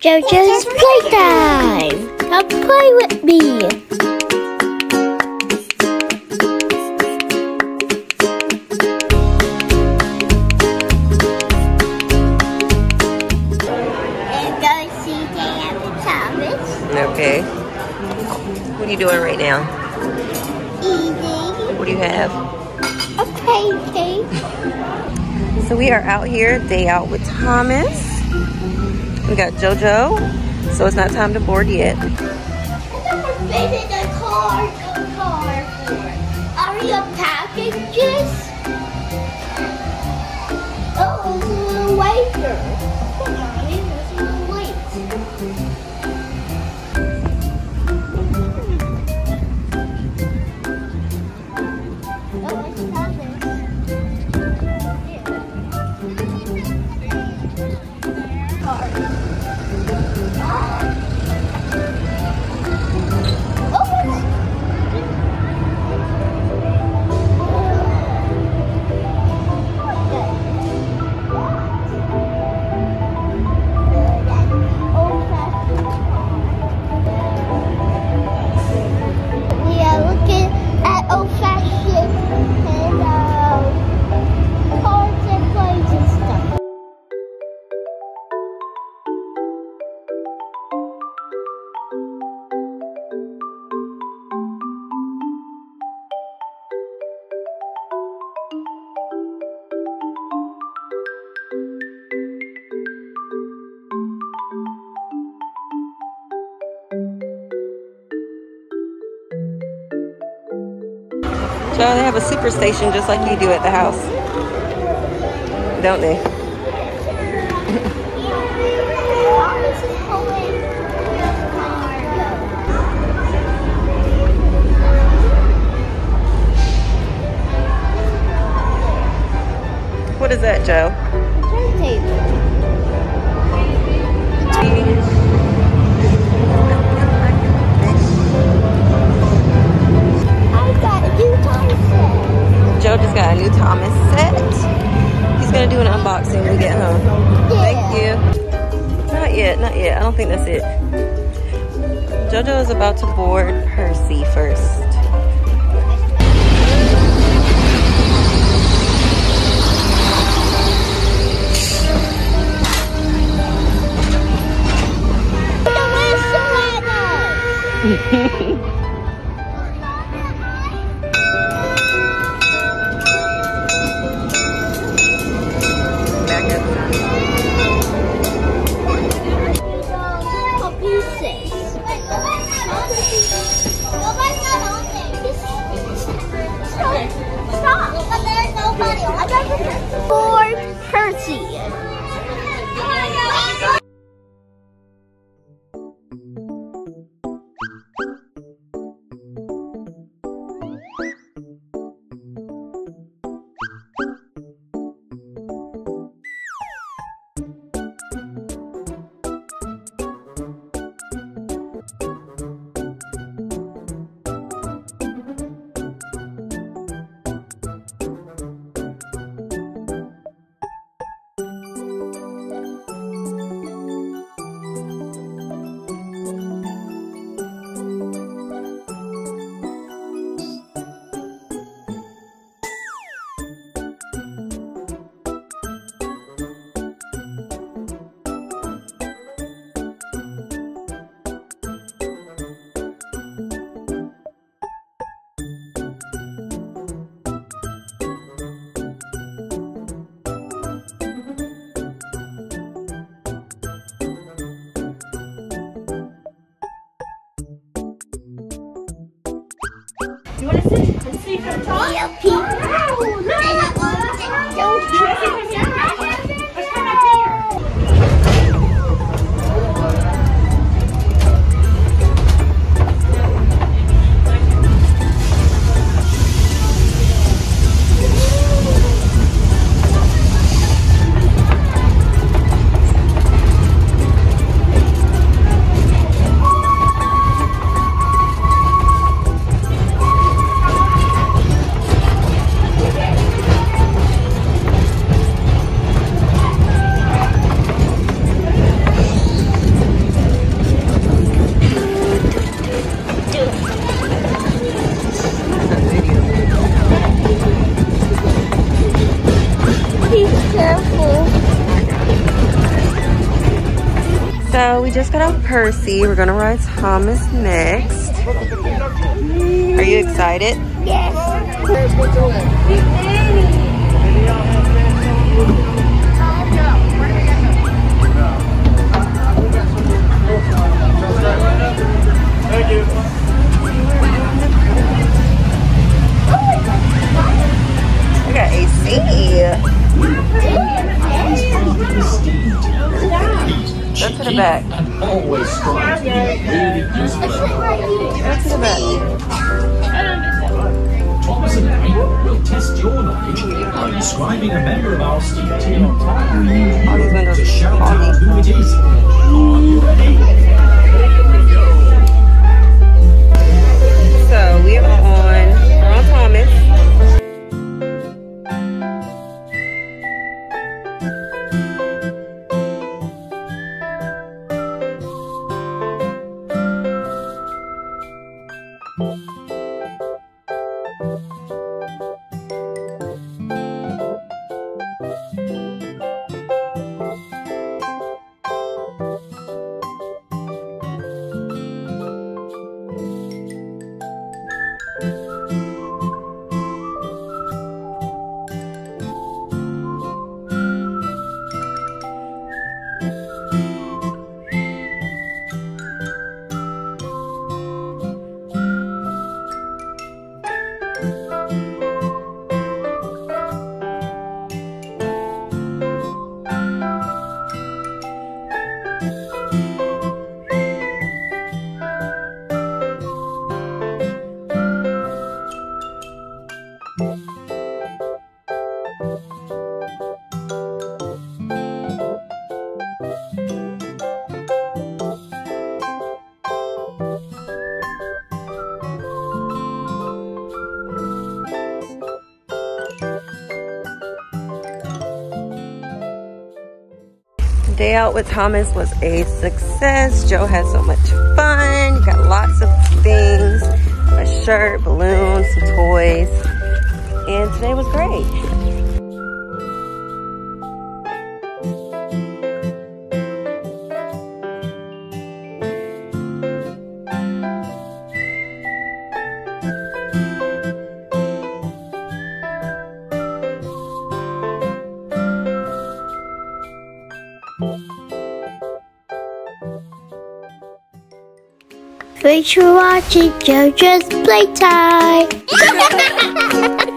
JoJo's Playtime! Come play with me! And go see Thomas. Okay. What are you doing right now? Eating What do you have? a pancake. So we are out here, day out with Thomas. We got JoJo, so it's not time to board yet. Are you packages? Oh, a little waiter. Joe, they have a super station just like you do at the house. Don't they? is about to board Percy first. Back And see from top? Yeah, So we just got off Percy. We're gonna ride Thomas next. Are you excited? Yes. Thank you. AC. Go to the back. always strive to be really useful. Go to the back. Thomas and I will test your knowledge by describing a member of our steam team All these windows to shout out who it is. Are you ready? So we are on, we're Thomas. Day out with Thomas was a success. Joe had so much fun. He Got lots of things. A shirt, balloons, some toys. And today was great. Thanks for watching JoJo's Playtime.